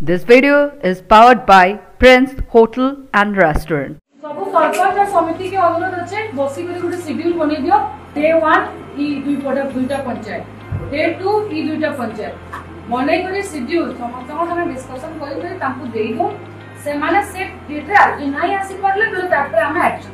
This video is powered by Prince Hotel and Restaurant. ସବୁ ସରପଞ୍ଚ ଆଉ ସମିତି କି ଅନୁରୋଧ ଅଛି ବସିକରି ଗୋଟେ ସିଡ୍ୟୁଲ ବନେଇ ଦିଅ ଡେ ୱାନ୍ ଇ ଦୁଇ ପଟ ଦୁଇଟା ପଞ୍ଚାୟତ ଡେ ଟୁ ଇ ଦୁଇଟା ପଞ୍ଚାୟତ ବନେଇକରି ସିଡ୍ୟୁଲ ସମସ୍ତଙ୍କ ସାଙ୍ଗେ ଡିସ୍କସନ କରିକରି ତାଙ୍କୁ ଦେଇଦଉ ସେମାନେ ସେ ଡେଟ୍ରେ ଆଜି ନାହିଁ ଆସିପାରିଲେ ବୋଲେ ତାପରେ ଆମେ action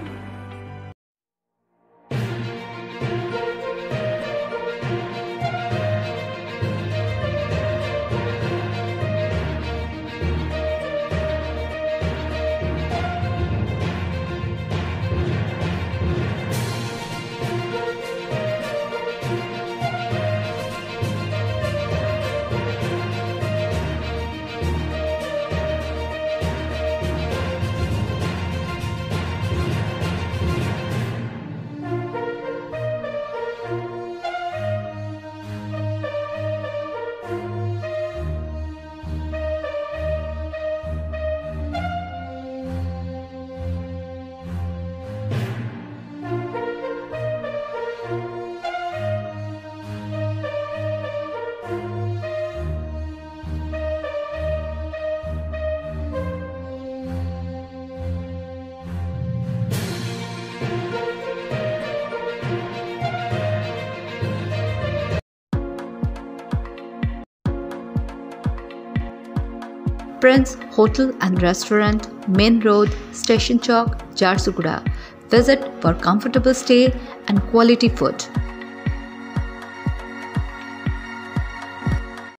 Prince Hotel and Restaurant, Main Road, Station Chalk, Jharsuguda. Visit for comfortable stay and quality food.